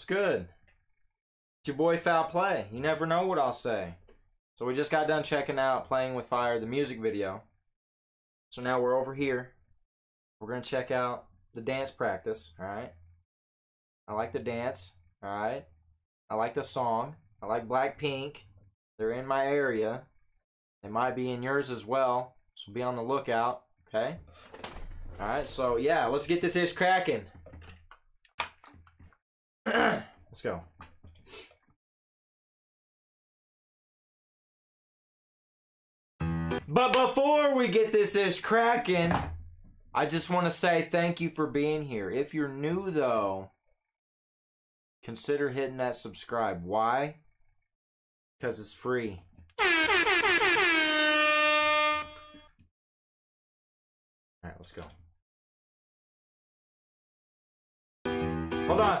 It's good. It's your boy FaulPlay. You never know what I'll say. So we just got done checking out Playing with Fire, the music video. So now we're over here. We're gonna check out the dance practice, alright? I like the dance, alright? I like the song. I like Blackpink. They're in my area. They might be in yours as well. So be on the lookout, okay? Alright, so yeah, let's get this ish cracking. Let's go. But before we get this ish cracking, I just want to say thank you for being here. If you're new though, consider hitting that subscribe. Why? Because it's free. Alright, let's go. Hold on.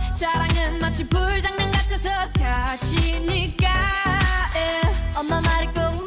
사랑은 마치 불장난 같아서 다치니까 예. 엄마 말이 꼭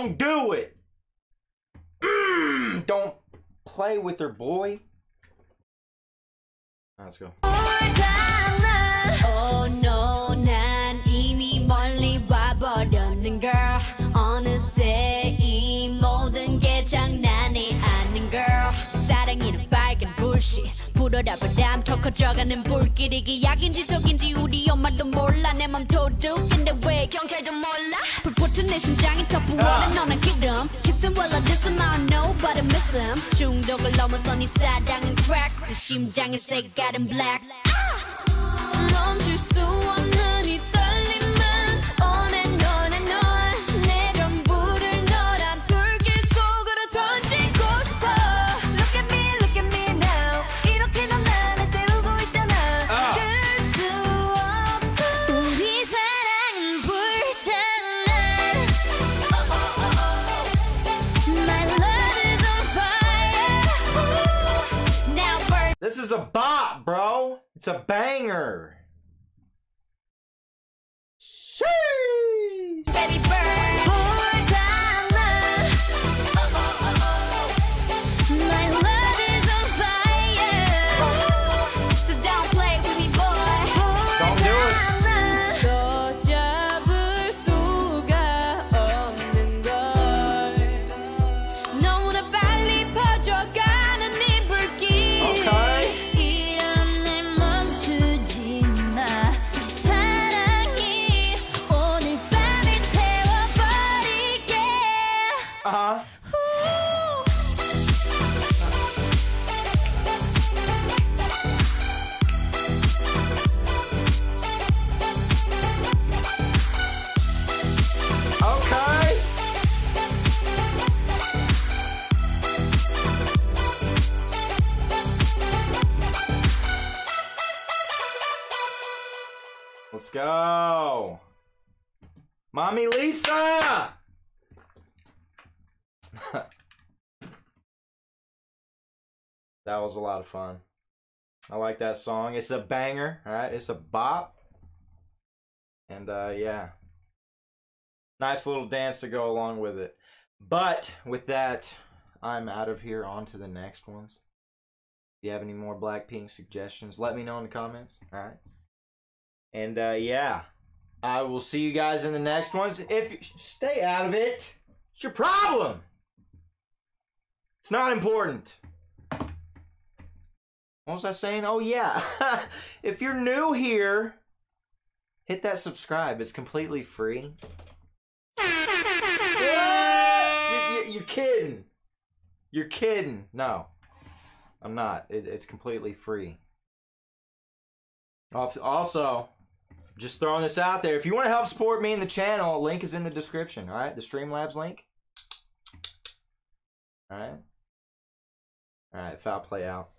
Don't do it. Mm, don't play with her, boy. Alright, let's go. 불어라 바람 더 커져가는 불길 이게 약인지 독인지 우리 엄마도 몰라. 내 맘 도둑인데 왜 경찰도 몰라? 불붙은 내 심장이 더 부어라. 너는 기름 Kissing while I diss him I don't know but I miss him 중독을 넘어서 네 사랑은 crack. 내 심장의 색깔은 black. 멈출 수 없는 이 떨림 This is a bop, bro. It's a banger. Sheesh. Let's go. Mommy Lisa! that was a lot of fun. I like that song. It's a banger, all right? It's a bop. And uh yeah. nice little dance to go along with it. But with that, I'm out of here. On to the next ones. If you have any more Blackpink suggestions, let me know in the comments. All right. And uh, yeah, I will see you guys in the next ones. If you stay out of it, it's your problem. It's not important. What was I saying? Oh yeah, if you're new here, hit that subscribe. It's completely free. What? You, you, you're kidding. You're kidding. No, I'm not. It, it's completely free. Also, just throwing this out there. If you want to help support me and the channel, link is in the description. All right, the Streamlabs link. All right. All right, FaulPlay out.